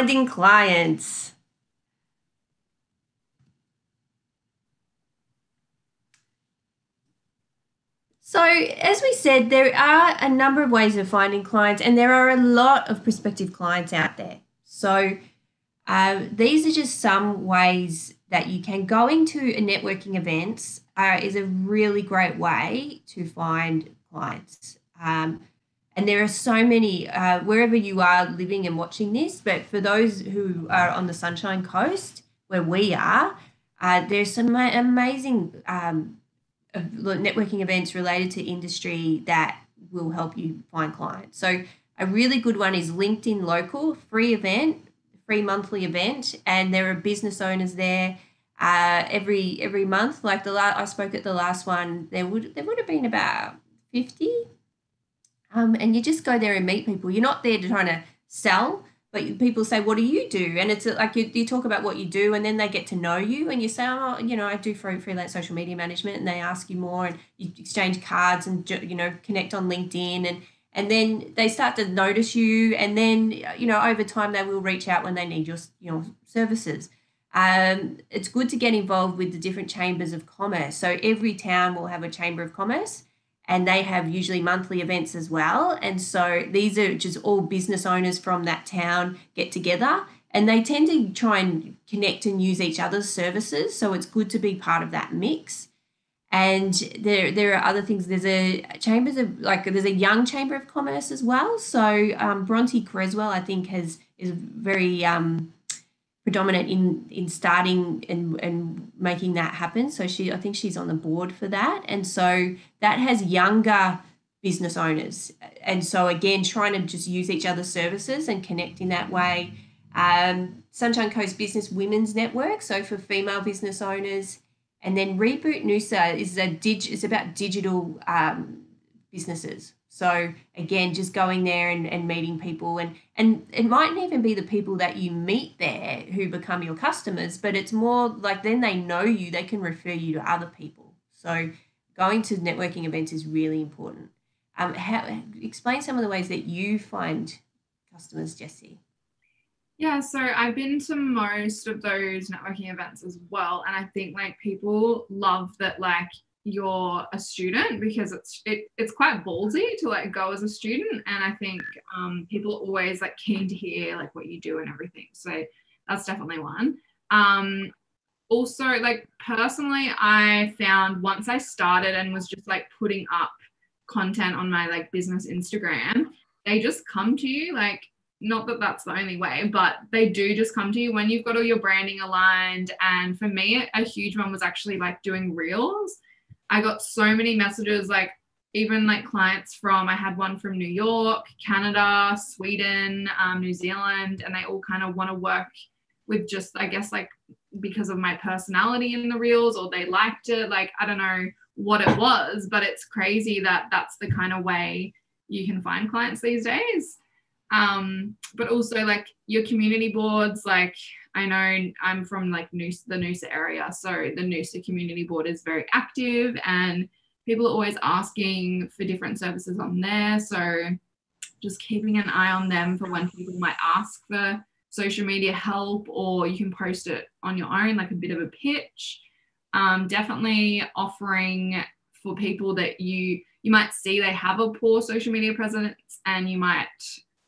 finding clients. So, as we said, there are a number of ways of finding clients, and there are a lot of prospective clients out there. So, uh, these are just some ways that you can go into a networking events. Uh, is a really great way to find clients. Um, and there are so many uh, wherever you are living and watching this. But for those who are on the Sunshine Coast, where we are, uh, there's some amazing um, networking events related to industry that will help you find clients. So a really good one is LinkedIn Local, free event, free monthly event, and there are business owners there uh, every every month. Like the last, I spoke at the last one, there would there would have been about fifty, um, and you just go there and meet people. You're not there to trying to sell but people say, "What do you do?" And it's like you, you talk about what you do, and then they get to know you, and you say, "Oh, you know, I do free, freelance social media management," and they ask you more, and you exchange cards, and you know, connect on LinkedIn, and and then they start to notice you, and then you know, over time, they will reach out when they need your your services. Um, it's good to get involved with the different chambers of commerce. So every town will have a chamber of commerce and they have usually monthly events as well. And so these are just all business owners from that town get together and they tend to try and connect and use each other's services. So it's good to be part of that mix. And there, there are other things. There's a chambers of like there's a young chamber of commerce as well. So um, Bronte Creswell, I think, has is very um, predominant in in starting and and making that happen. So she, I think she's on the board for that, and so that has younger business owners, and so again, trying to just use each other's services and connect in that way. Um, Sunshine Coast Business Women's Network, so for female business owners, and then Reboot Noosa is a dig, it's about digital um, businesses. So again, just going there and, and meeting people and and it mightn't even be the people that you meet there who become your customers, but it's more like then they know you, they can refer you to other people. So going to networking events is really important. Um, how explain some of the ways that you find customers, Jessie. Yeah, so I've been to most of those networking events as well, and I think like people love that like you're a student because it's it, it's quite ballsy to like go as a student. And i think um, people are always like keen to hear like what you do and everything. So that's definitely one. Um, also like personally i found once i started and was just like putting up content on my like business instagram they just come to you like not that that's the only way, but they do just come to you when you've got all your branding aligned. And for me, a huge one was actually like doing reels I got so many messages, like even like clients from, I had one from New York, Canada, Sweden, um, New Zealand, and they all kind of want to work with just, I guess, like because of my personality in the reels or they liked it. Like, I don't know what it was, but it's crazy that that's the kind of way you can find clients these days. Um, but also like your community boards, like I know I'm from like Noosa, the Noosa area, so the Noosa community board is very active, and people are always asking for different services on there. So just keeping an eye on them for when people might ask for social media help, or you can post it on your own, like a bit of a pitch. Um, definitely offering for people that you you might see they have a poor social media presence, and you might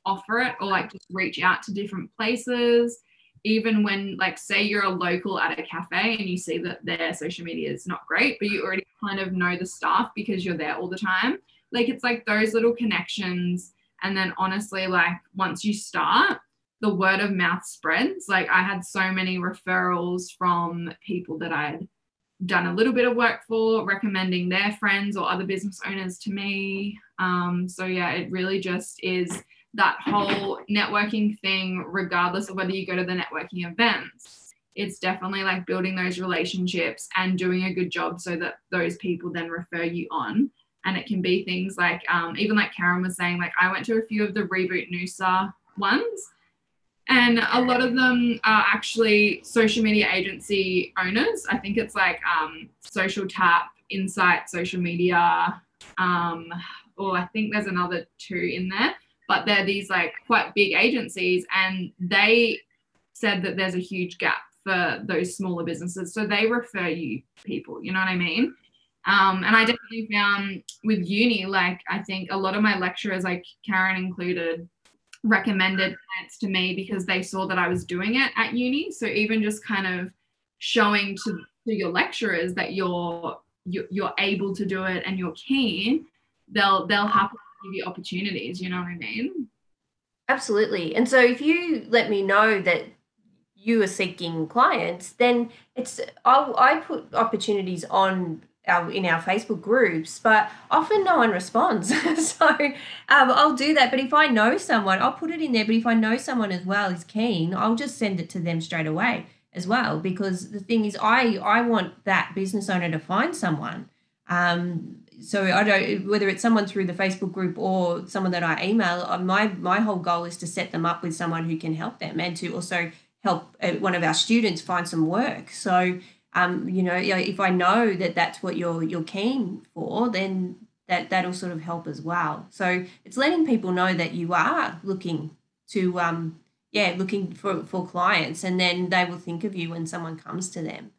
offer it or like just reach out to different places even when like say you're a local at a cafe and you see that their social media is not great but you already kind of know the staff because you're there all the time like it's like those little connections. And then honestly like once you start the word of mouth spreads. Like i had so many referrals from people that i'd done a little bit of work for recommending their friends or other business owners to me. Um, so yeah it really just is that whole networking thing, regardless of whether you go to the networking events. It's definitely like building those relationships and doing a good job so that those people then refer you on. And it can be things like, um, even like Karen was saying, like I went to a few of the Reboot Noosa ones, and a lot of them are actually social media agency owners. I think it's like um, Social Tap, Insight, Social Media, um, or I think there's another two in there but they're these like quite big agencies and they said that there's a huge gap for those smaller businesses. So they refer you people, you know what I mean? Um, and I definitely found with uni, like I think a lot of my lecturers, like Karen included, recommended clients to me because they saw that I was doing it at uni. So even just kind of showing to, to your lecturers that you're you're able to do it and you're keen, they'll they'll happily give you opportunities. You know what I mean? Absolutely. And so if you let me know that you are seeking clients, then it's i I put opportunities on our in our Facebook groups, but often no one responds. so um, I'll do that. But if I know someone, I'll put it in there. But if I know someone as well is keen, I'll just send it to them straight away as well. Because the thing is, I I want that business owner to find someone. Um, so I don't whether it's someone through the Facebook group or someone that I email. Uh, my my whole goal is to set them up with someone who can help them and to also help uh, one of our students find some work. So um, you know, if I know that that's what you're you're keen for, then that that'll sort of help as well. So it's letting people know that you are looking to, um, yeah, looking for for clients, and then they will think of you when someone comes to them.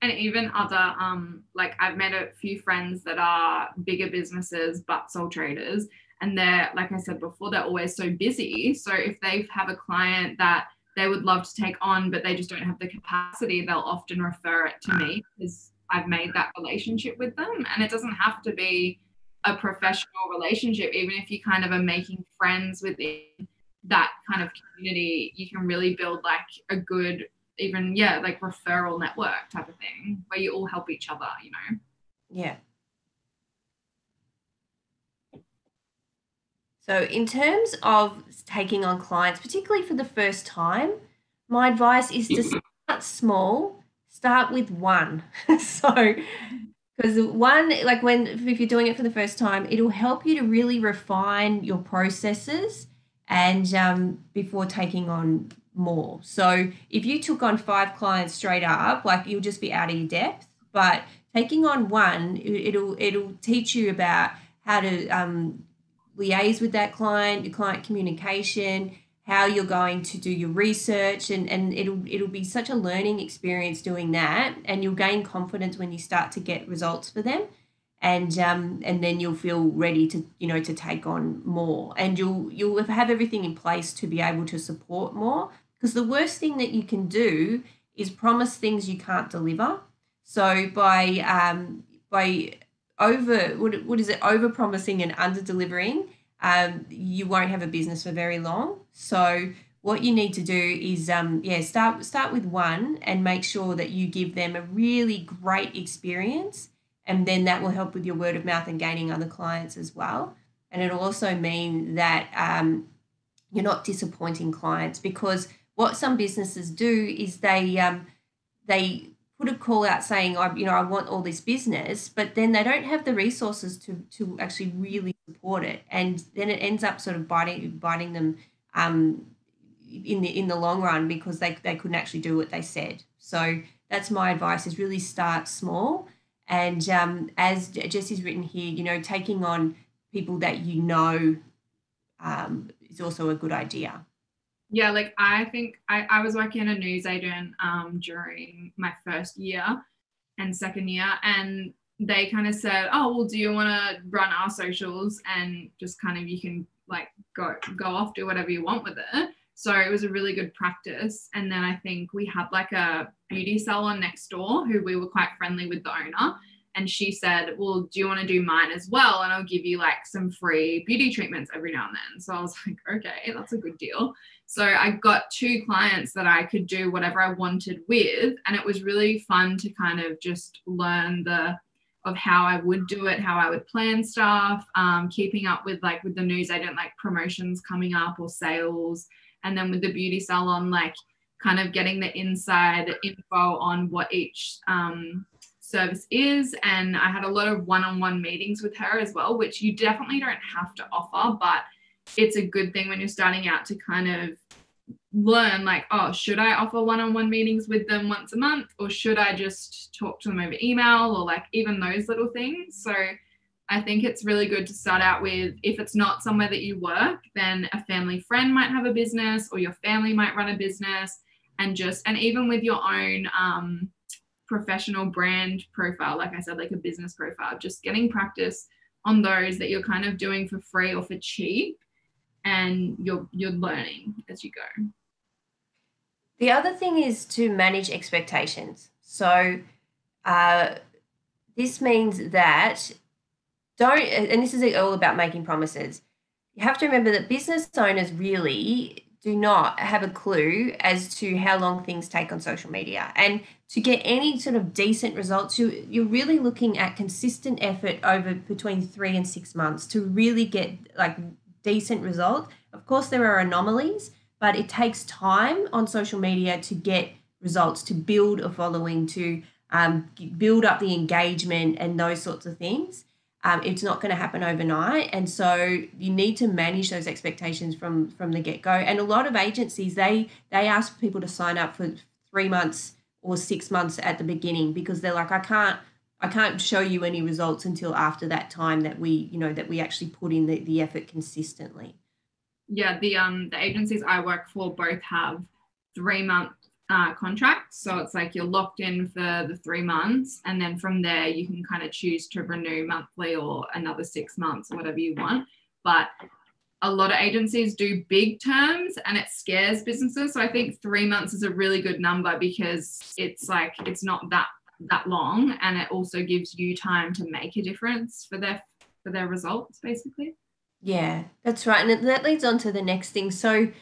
And even other, um, like I've met a few friends that are bigger businesses but sole traders, and they're like I said before, they're always so busy. So if they have a client that they would love to take on, but they just don't have the capacity, they'll often refer it to me because I've made that relationship with them. And it doesn't have to be a professional relationship, even if you kind of are making friends within that kind of community, you can really build like a good, even, yeah, like referral network type of thing where you all help each other, you know? Yeah. So, in terms of taking on clients, particularly for the first time, my advice is to start small, start with one. so, because one, like when, if you're doing it for the first time, it'll help you to really refine your processes and um, before taking on more. So, if you took on five clients straight up, like you'll just be out of your depth. But taking on one, it'll it'll teach you about how to um, liaise with that client, your client communication, how you're going to do your research and, and it'll it'll be such a learning experience doing that and you'll gain confidence when you start to get results for them and um, and then you'll feel ready to you know to take on more and you'll you'll have everything in place to be able to support more because the worst thing that you can do is promise things you can't deliver. So by um, by over what, what is it? Over promising and under delivering um, you won't have a business for very long. So what you need to do is um, yeah start start with one and make sure that you give them a really great experience and then that will help with your word of mouth and gaining other clients as well. And it'll also mean that um, you're not disappointing clients because what some businesses do is they um, they put a call out saying, I, you know, I want all this business, but then they don't have the resources to to actually really support it, and then it ends up sort of biting biting them um, in the in the long run because they they couldn't actually do what they said. So that's my advice: is really start small, and um, as Jessie's written here, you know, taking on people that you know um, is also a good idea yeah like i think i, I was working in a news agent um, during my first year and second year and they kind of said oh well do you want to run our socials and just kind of you can like go go off do whatever you want with it so it was a really good practice and then i think we had like a beauty salon next door who we were quite friendly with the owner and she said, Well, do you want to do mine as well? And I'll give you like some free beauty treatments every now and then. So I was like, Okay, that's a good deal. So I got two clients that I could do whatever I wanted with. And it was really fun to kind of just learn the of how I would do it, how I would plan stuff, um, keeping up with like with the news I didn't like promotions coming up or sales. And then with the beauty salon, like kind of getting the inside info on what each um, service is. And I had a lot of one on one meetings with her as well, which you definitely don't have to offer, but it's a good thing when you're starting out to kind of learn like oh should i offer one-on-one meetings with them once a month or should i just talk to them over email or like even those little things so I think it's really good to start out with if it's not somewhere that you work, then a family friend might have a business or your family might run a business. And just, and even with your own um, professional brand profile, like I said, like a business profile, just getting practice on those that you're kind of doing for free or for cheap and you're you're learning as you go. The other thing is to manage expectations. So uh, this means that don't, and this is all about making promises. You have to remember that business owners really do not have a clue as to how long things take on social media. And to get any sort of decent results, you, you're really looking at consistent effort over between three and six months to really get like decent result. Of course, there are anomalies, but it takes time on social media to get results, to build a following, to um, build up the engagement and those sorts of things. Um, it's not going to happen overnight, and so you need to manage those expectations from from the get go. And a lot of agencies they they ask people to sign up for three months or six months at the beginning because they're like, I can't I can't show you any results until after that time that we you know that we actually put in the, the effort consistently. Yeah, the um the agencies I work for both have three month uh, contract. So it's like you're locked in for the three months, and then from there you can kind of choose to renew monthly or another six months whatever you want. But a lot of agencies do big terms and it scares businesses. So I think three months is a really good number because it's like it's not that that long and it also gives you time to make a difference for their for their results basically. Yeah, that's right. And that leads on to the next thing. So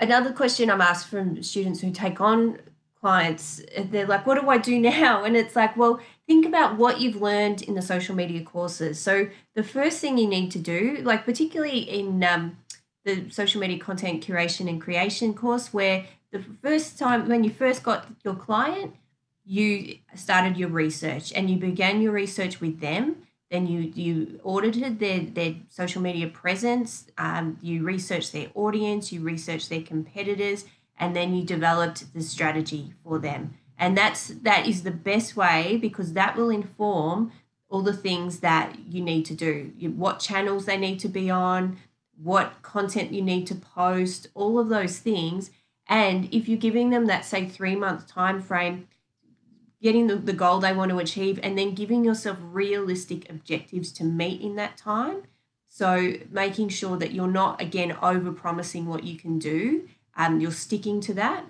another question I'm asked from students who take on clients, they're like, what do I do now? And it's like, well, think about what you've learned in the social media courses. So the first thing you need to do, like particularly in um, the social media content curation and creation course, where the first time when you first got your client, you started your research and you began your research with them then you you audited their their social media presence um, you researched their audience you researched their competitors and then you developed the strategy for them. And that's that is the best way because that will inform all the things that you need to do. What channels they need to be on what content you need to post all of those things. And if you're giving them that say three month time frame getting the, the goal they want to achieve, and then giving yourself realistic objectives to meet in that time. So making sure that you're not again over promising what you can do, um, you're sticking to that,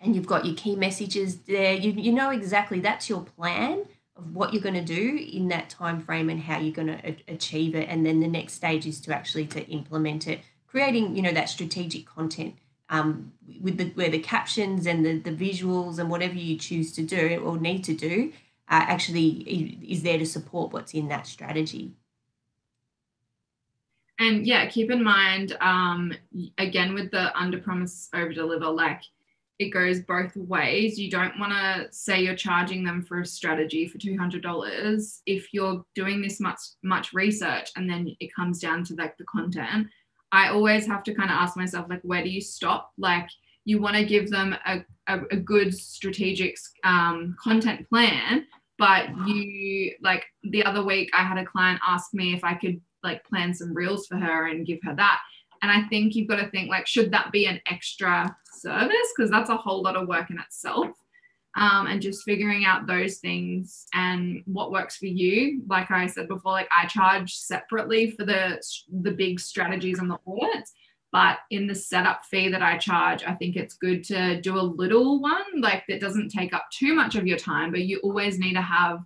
and you've got your key messages there. You you know exactly that's your plan of what you're going to do in that time frame and how you're going to a- achieve it. And then the next stage is to actually to implement it, creating you know that strategic content um, with the where the captions and the, the visuals and whatever you choose to do or need to do uh, actually is there to support what's in that strategy. And yeah, keep in mind, um, again, with the under promise, over deliver, like it goes both ways. You don't want to say you're charging them for a strategy for $200 if you're doing this much, much research and then it comes down to like the content I always have to kind of ask myself, like, where do you stop? Like, you want to give them a, a, a good strategic um, content plan, but you, like, the other week I had a client ask me if I could, like, plan some reels for her and give her that. And I think you've got to think, like, should that be an extra service? Because that's a whole lot of work in itself um, and just figuring out those things and what works for you. Like I said before, like I charge separately for the the big strategies and the audits, but in the setup fee that I charge, I think it's good to do a little one like that doesn't take up too much of your time, but you always need to have.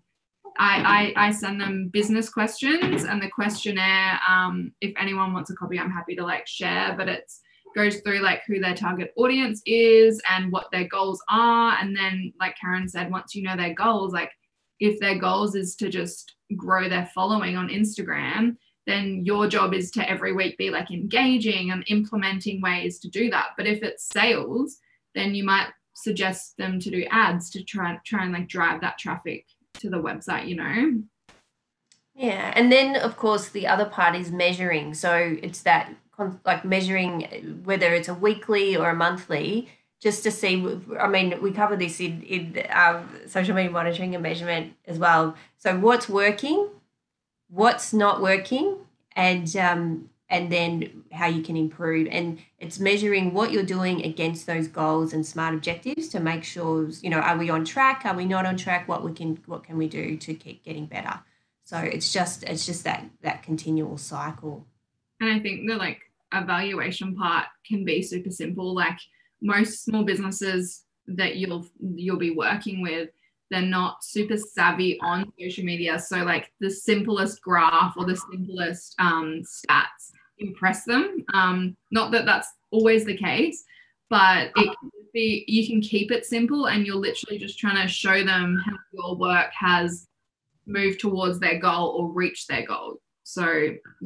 I, I, I send them business questions and the questionnaire. Um, if anyone wants a copy, I'm happy to like share, but it's goes through like who their target audience is and what their goals are. And then, like Karen said, once you know their goals, like if their goals is to just grow their following on Instagram, then your job is to every week be like engaging and implementing ways to do that. But if it's sales, then you might suggest them to do ads to try try and like drive that traffic to the website, you know. Yeah, and then of course the other part is measuring. So it's that like measuring whether it's a weekly or a monthly just to see i mean we cover this in in um, social media monitoring and measurement as well so what's working what's not working and um, and then how you can improve. And it's measuring what you're doing against those goals and smart objectives to make sure, you know, are we on track? Are we not on track? What we can what can we do to keep getting better? So it's just it's just that that continual cycle. And I think the like evaluation part can be super simple. Like most small businesses that you'll you'll be working with they're not super savvy on social media so like the simplest graph or the simplest um, stats impress them. Um, not that that's always the case, but it can be you can keep it simple and you're literally just trying to show them how your work has moved towards their goal or reached their goal. So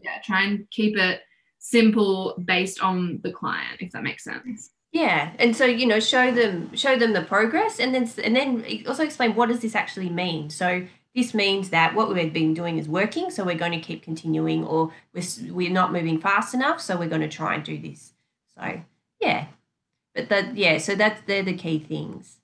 yeah, try and keep it simple based on the client, if that makes sense. Yeah, and so you know, show them show them the progress, and then and then also explain what does this actually mean. So this means that what we've been doing is working, so we're going to keep continuing, or we're, we're not moving fast enough, so we're going to try and do this. So, yeah. But that, yeah, so that's, they're the key things.